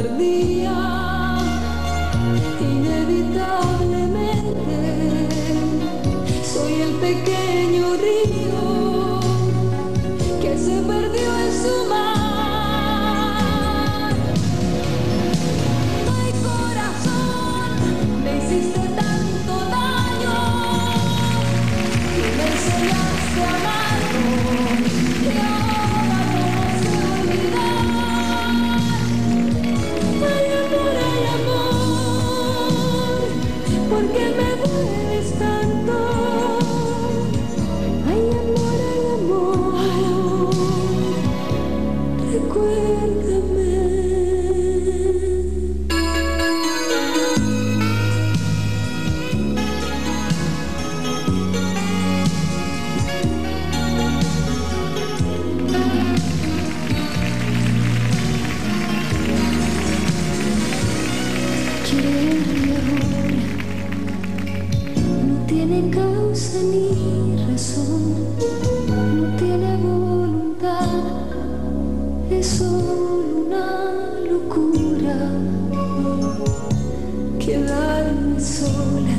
Perdía, inevitablemente soy el pequeño río que se perdió en su mar. Mi corazón me hiciste tanto daño y me sellaste a Marco. No tiene causa ni razón, no tiene voz. Es solo una locura quedarme sola.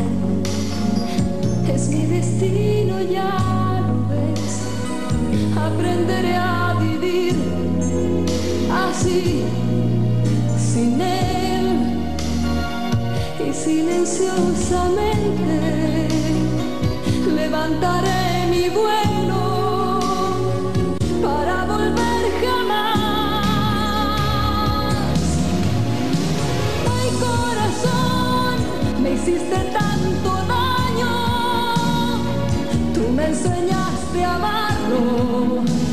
Es mi destino ya lo ves. Aprenderé a vivir así, sin él y silenciosamente levantaré mi vuelo. hiciste tanto daño, tú me enseñaste a amarlo.